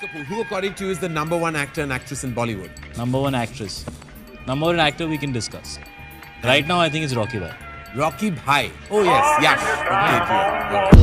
Kapoor, who according to you is the number one actor and actress in Bollywood? Number one actress. Number one actor we can discuss. Right now, I think it's Rocky Bhai. Rocky Bhai. Oh yes, Yash.